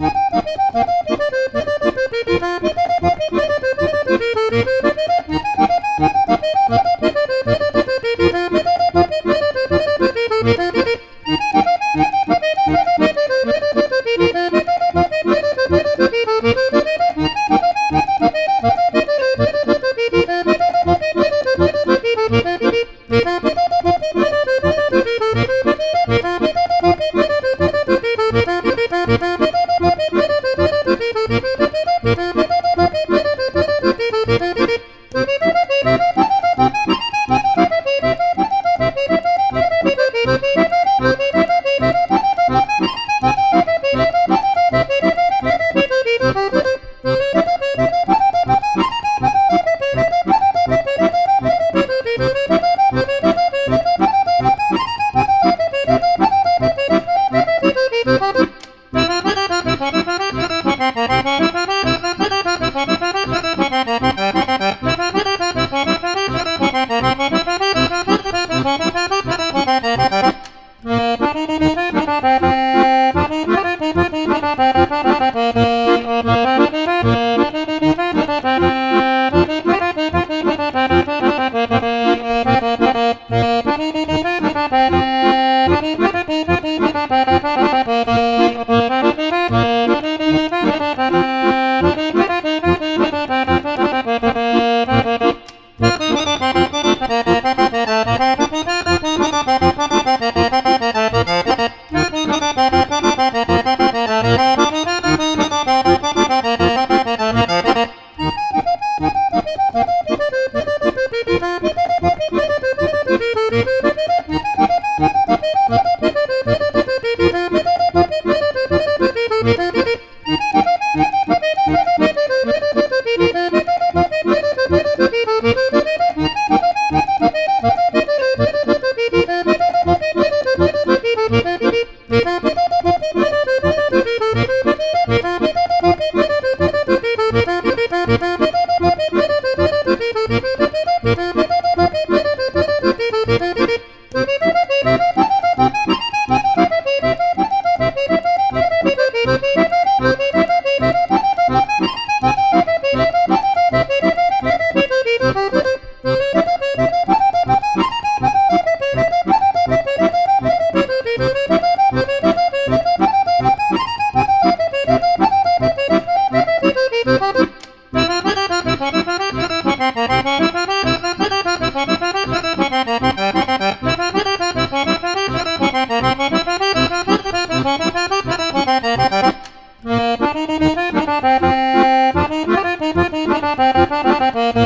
you. Música Thank you. Música